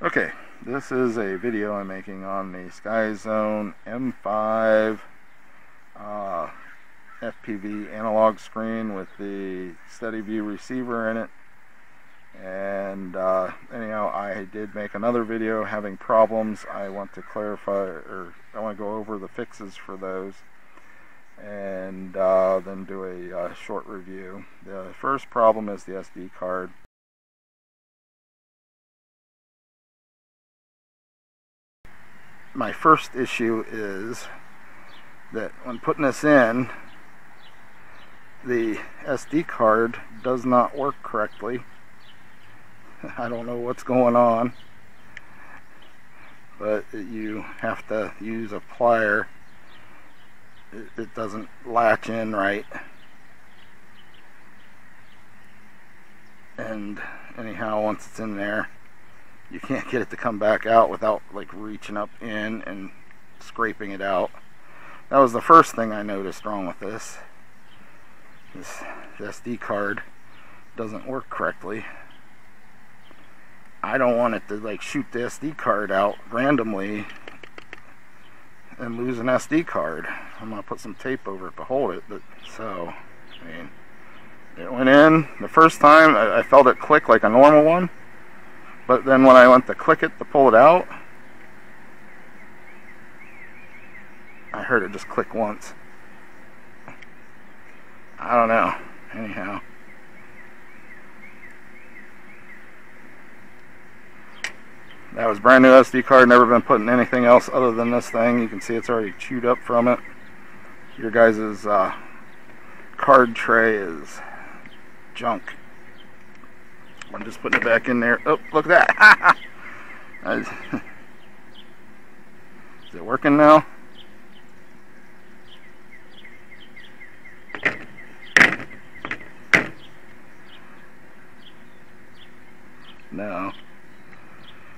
Okay, this is a video I'm making on the SkyZone M5 uh, FPV analog screen with the SteadyView receiver in it. And uh, anyhow, I did make another video having problems. I want to clarify, or I want to go over the fixes for those and uh, then do a uh, short review. The first problem is the SD card. My first issue is that when putting this in, the SD card does not work correctly. I don't know what's going on, but you have to use a plier. It, doesn't latch in right. And anyhow, once it's in there, you can't get it to come back out without like reaching up in and scraping it out. That was the first thing I noticed wrong with this. This SD card doesn't work correctly. I don't want it to like shoot the SD card out randomly and lose an SD card. I'm gonna put some tape over it to hold it. But so, I mean, it went in the first time. I, I felt it click like a normal one. But then when I went to click it to pull it out, I heard it just click once. I don't know. Anyhow. That was brand new SD card, never been put in anything else other than this thing. You can see it's already chewed up from it. Your guys' uh, card tray is junk. I'm just putting it back in there. Oh, look at that. Is it working now? No.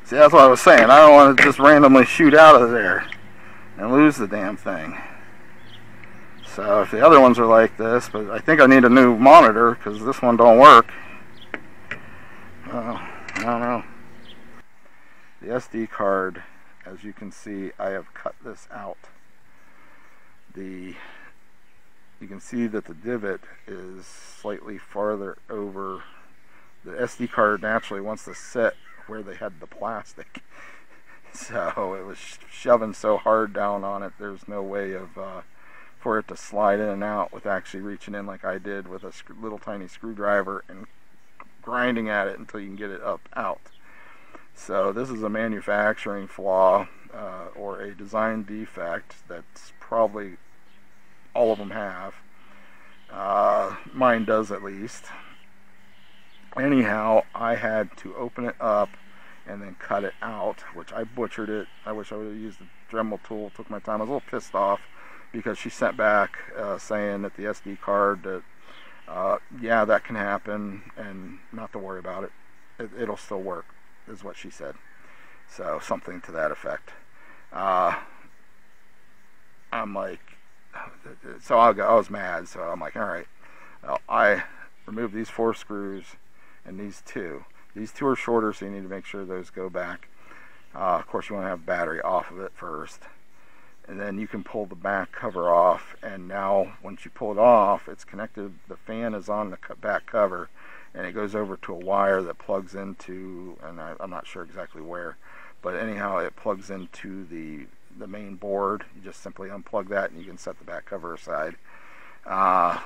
See, that's what I was saying. I don't want to just randomly shoot out of there and lose the damn thing. So if the other ones are like this, but I think I need a new monitor because this one don't work. I don't know. The SD card, as you can see, I have cut this out. The you can see that the divot is slightly farther over. The SD card naturally wants to sit where they had the plastic. So it was shoving so hard down on it, there's no way of uh, for it to slide in and out with actually reaching in like I did with a little tiny screwdriver and grinding at it until you can get it up out. So this is a manufacturing flaw uh, or a design defect that's probably all of them have. Uh, mine does at least. Anyhow, I had to open it up and then cut it out, which I butchered it. I wish I would have used the Dremel tool. Took my time. I was a little pissed off because she sent back uh, saying that the SD card that uh, yeah, that can happen, and not to worry about it. it. It'll still work, is what she said. So something to that effect. Uh, I'm like, so I, I was mad. So I'm like, all right, well, I removed these four screws and these two. These two are shorter, so you need to make sure those go back. Uh, of course, you want to have battery off of it first and then you can pull the back cover off. And now once you pull it off it's connected the fan is on the back cover and it goes over to a wire that plugs into and I, am not sure exactly where but anyhow it plugs into the the main board. You just simply unplug that and you can set the back cover aside. Uh,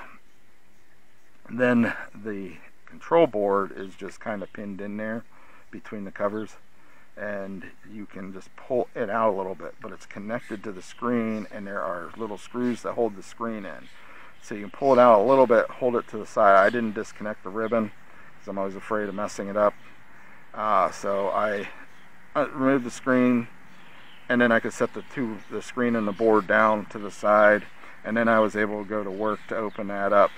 then the control board is just kind of pinned in there between the covers and you can just pull it out a little bit but it's connected to the screen and there are little screws that hold the screen in. So you can pull it out a little bit hold it to the side. I didn't disconnect the ribbon because I'm always afraid of messing it up. Uh, so I, removed the screen and then I could set the two the screen and the board down to the side and then I was able to go to work to open that up.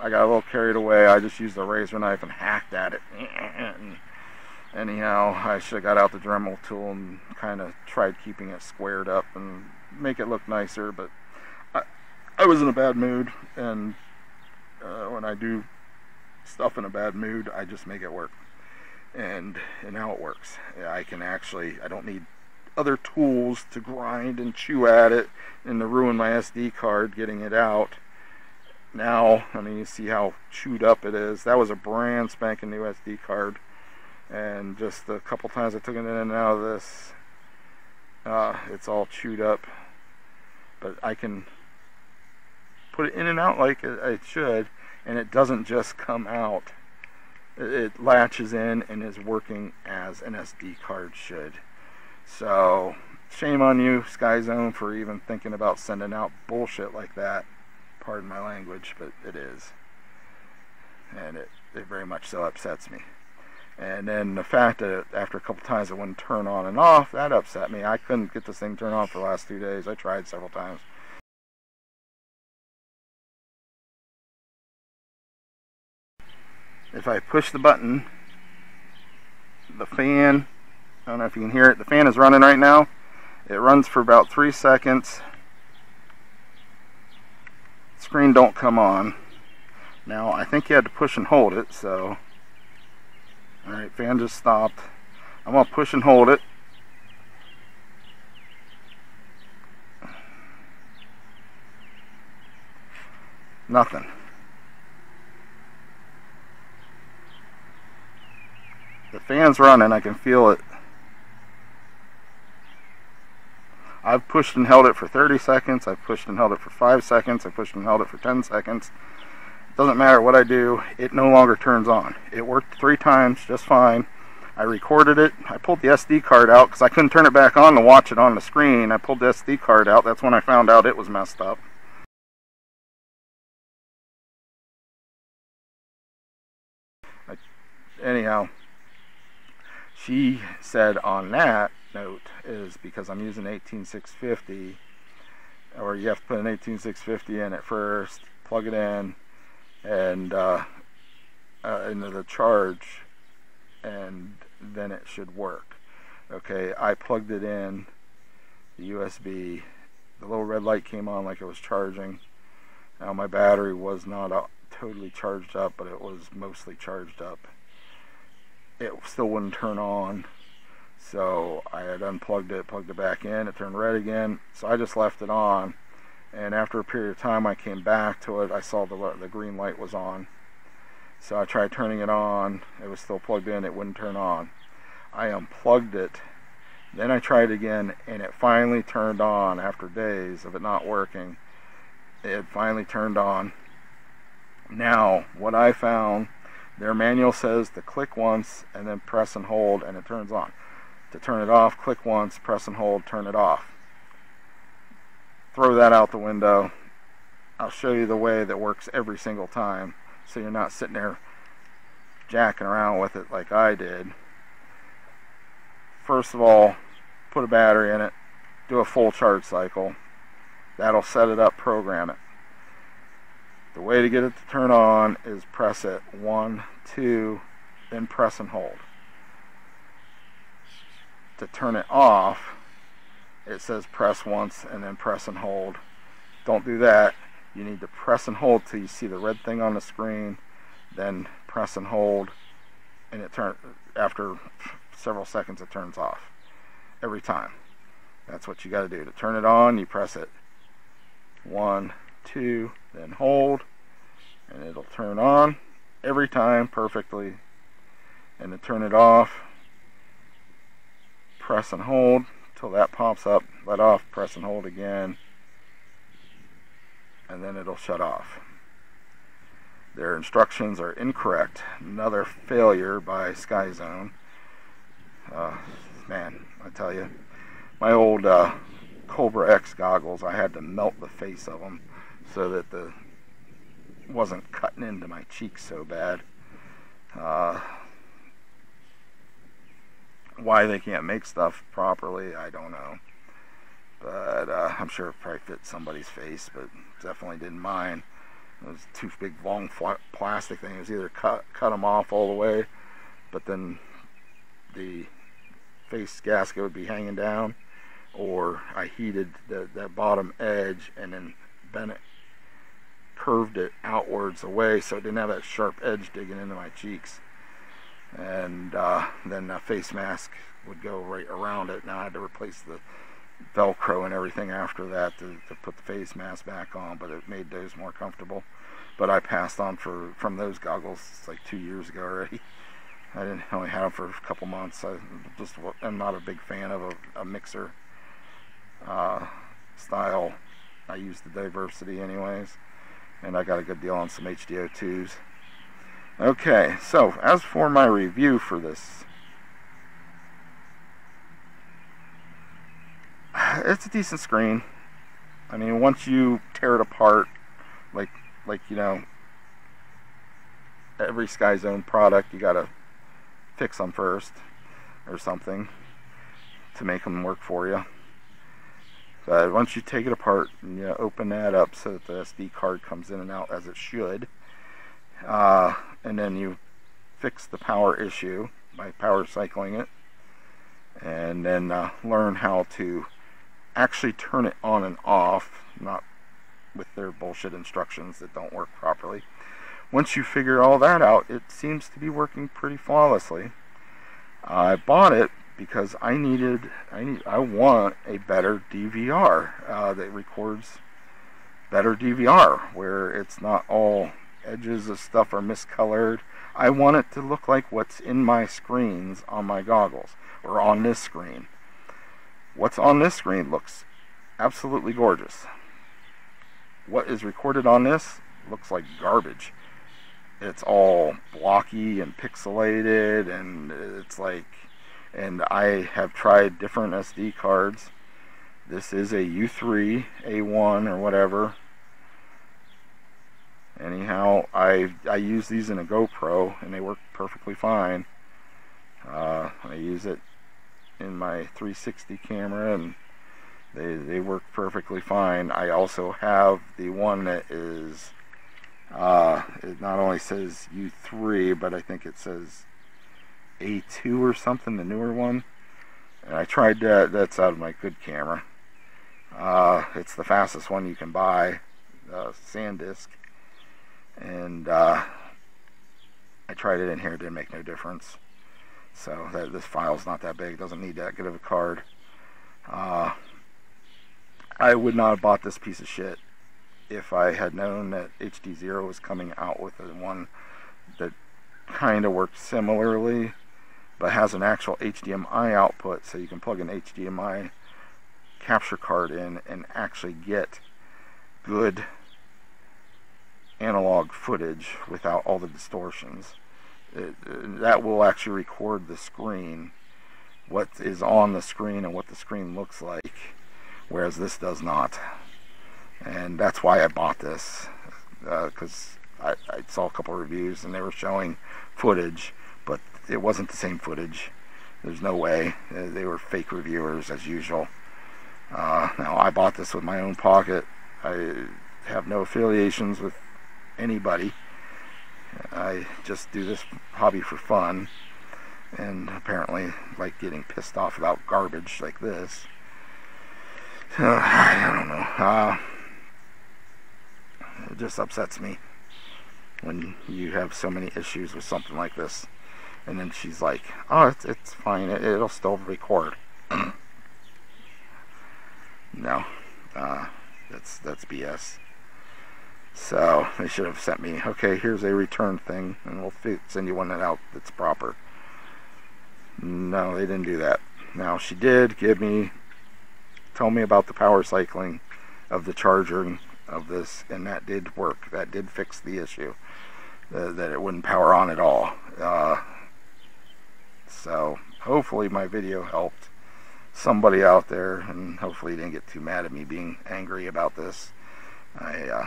I got a little carried away. I just used a razor knife and hacked at it anyhow, I should have got out the Dremel tool and kind of tried keeping it squared up and make it look nicer, but I, I was in a bad mood, and uh, when I do stuff in a bad mood, I just make it work. and and how it works. I can actually I don't need other tools to grind and chew at it and to ruin my SD card getting it out. Now, I mean, you see how chewed up it is. That was a brand spanking new SD card, and just a couple times I took it in and out of this, uh, it's all chewed up. But I can put it in and out like it should, and it doesn't just come out it latches in and is working as an SD card should. So, shame on you, SkyZone, for even thinking about sending out bullshit like that. Pardon my language, but it is. And it, it very much so upsets me. And then the fact that after a couple times it wouldn't turn on and off, that upset me. I couldn't get this thing turned on for the last two days. I tried several times. if I push the button, the fan, I don't know if you can hear it, the fan is running right now. It runs for about three seconds. Screen don't come on. Now, I think you had to push and hold it, so. Alright, fan just stopped. I'm going to push and hold it. Nothing. The fan's running, I can feel it. I've pushed and held it for 30 seconds, I've pushed and held it for 5 seconds, I've pushed and held it for 10 seconds. Doesn't matter what I do, it no longer turns on. It worked three times just fine. I recorded it. I pulled the SD card out because I couldn't turn it back on to watch it on the screen. I pulled the SD card out. That's when I found out it was messed up. anyhow, she said on that note is because I'm using 18650 or you have to put an 18650 in at first plug it in and uh, uh, into the charge and then it should work okay I plugged it in the USB the little red light came on like it was charging now my battery was not uh, totally charged up but it was mostly charged up it still wouldn't turn on. So I had unplugged it, plugged it back in, it turned red again. So I just left it on. And after a period of time, I came back to it. I saw the, the green light was on. So I tried turning it on. It was still plugged in. It wouldn't turn on. I unplugged it. Then I tried again, and it finally turned on after days of it not working. It finally turned on. Now, what I found their manual says to click once and then press and hold and it turns on. To turn it off, click once, press and hold, turn it off. Throw that out the window. I'll show you the way that works every single time so you're not sitting there jacking around with it like I did. First of all, put a battery in it, do a full charge cycle. That'll set it up, program it. The way to get it to turn on is press it one, two, then press and hold. To turn it off, it says press once and then press and hold. Don't do that. You need to press and hold till you see the red thing on the screen, then press and hold, and it turn after several seconds it turns off every time. That's what you got to do. To turn it on, you press it one, two, then hold, and it'll turn on every time perfectly. And to turn it off, press and hold till that pops up, let off, press and hold again, and then it'll shut off. Their instructions are incorrect. Another failure by SkyZone. Uh, man, I tell you, my old uh, Cobra X goggles, I had to melt the face of them so that the wasn't cutting into my cheeks so bad. Uh, why they can't make stuff properly, I don't know. But uh, I'm sure it probably fit somebody's face, but definitely didn't mine. It was two big long plastic things. Either cut cut them off all the way, but then the face gasket would be hanging down, or I heated the, that bottom edge and then bent it curved it outwards away so it didn't have that sharp edge digging into my cheeks. And uh, then a face mask would go right around it. Now I had to replace the Velcro and everything after that to, to put the face mask back on, but it made those more comfortable. But I passed on for from those goggles like two years ago already. I didn't only have them for a couple months. I just am not a big fan of a, a mixer uh, style. I use the diversity anyways, and I got a good deal on some HDO2s. Okay, so as for my review for this, it's a decent screen. I mean, once you tear it apart, like like you know, every Sky Zone product, you gotta fix them first or something to make them work for you. But once you take it apart and you open that up so that the SD card comes in and out as it should, uh, and then you fix the power issue by power cycling it, and then uh, learn how to actually turn it on and off, not with their bullshit instructions that don't work properly. Once you figure all that out, it seems to be working pretty flawlessly. I bought it because I needed, I need, I want a better DVR uh, that records better DVR, where it's not all edges of stuff are miscolored. I want it to look like what's in my screens on my goggles or on this screen. What's on this screen looks absolutely gorgeous. What is recorded on this looks like garbage. It's all blocky and pixelated and it's like and I have tried different SD cards. This is a U3, A1 or whatever. Anyhow, I I use these in a GoPro and they work perfectly fine. Uh, I use it in my 360 camera and they, they work perfectly fine. I also have the one that is, uh, it not only says U3, but I think it says A2 or something, the newer one. And I tried that, that's out of my good camera. Uh, it's the fastest one you can buy, SanDisk. And uh, I tried it in here, it didn't make no difference. So that, this file's not that big, doesn't need that good of a card. Uh, I would not have bought this piece of shit if I had known that HDZero was coming out with a one that kind of works similarly but has an actual HDMI output so you can plug an HDMI capture card in and actually get good analog footage without all the distortions. It, that will actually record the screen what is on the screen and what the screen looks like whereas this does not. And that's why I bought this because uh, I, I, saw a couple reviews and they were showing footage but it wasn't the same footage. There's no way. Uh, they were fake reviewers as usual. Uh, now I bought this with my own pocket. I have no affiliations with anybody I just do this hobby for fun and apparently like getting pissed off about garbage like this. Uh, I don't know. Uh, it just upsets me when you have so many issues with something like this. And then she's like, oh, it's, it's fine. It, will still record. no. Uh, that's, that's BS. So they should have sent me, okay, here's a return thing, and we'll send you one out that's proper. No, they didn't do that. Now she did give me, tell me about the power cycling of the charging of this, and that did work. That did fix the issue, uh, that it wouldn't power on at all. Uh, so hopefully my video helped somebody out there, and hopefully didn't get too mad at me being angry about this. I uh,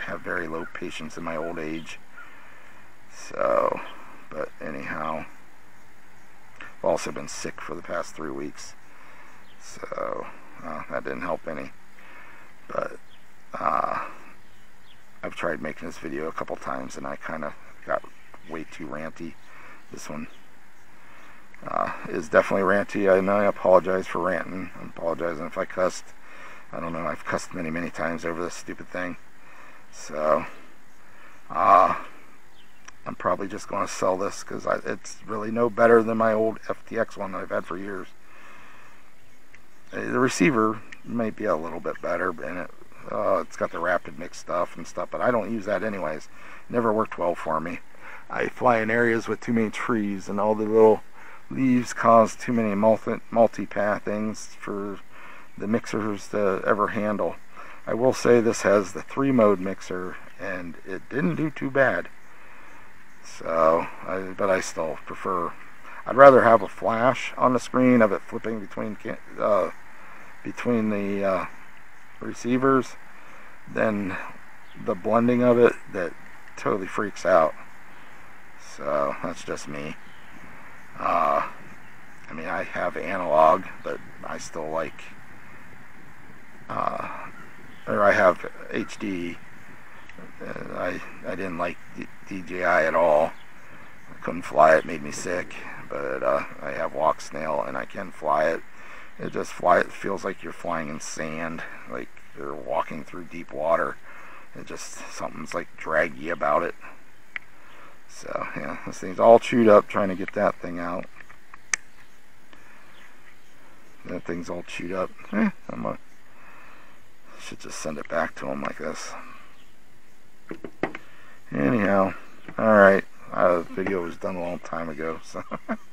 have very low patience in my old age. So, but anyhow, I've also been sick for the past three weeks. So, uh, that didn't help any. But, uh, I've tried making this video a couple times and I kind of got way too ranty. This one uh, is definitely ranty. I know I apologize for ranting. I'm apologizing if I cussed. I don't know. I've cussed many, many times over this stupid thing. So, uh, I'm probably just going to sell this because it's really no better than my old FTX one that I've had for years. Uh, the receiver may be a little bit better in it. Uh, it's got the rapid mix stuff and stuff, but I don't use that anyways. Never worked well for me. I fly in areas with too many trees and all the little leaves cause too many multi multi-pathings for the mixers to ever handle. I will say this has the three mode mixer and it didn't do too bad. So, I, but I still prefer. I'd rather have a flash on the screen of it flipping between uh, between the uh, receivers than the blending of it that totally freaks out. So that's just me. Uh, I mean, I have analog, but I still like, uh, or I have HD. I I didn't like DJI at all. I couldn't fly it, made me sick. But uh, I have Walksnail and I can fly it. It just fly. It feels like you're flying in sand, like you're walking through deep water. It just something's like draggy about it. So yeah, this thing's all chewed up trying to get that thing out. That thing's all chewed up. Eh, I'm a, should just send it back to him like this. Anyhow, alright. Uh, the video was done a long time ago, so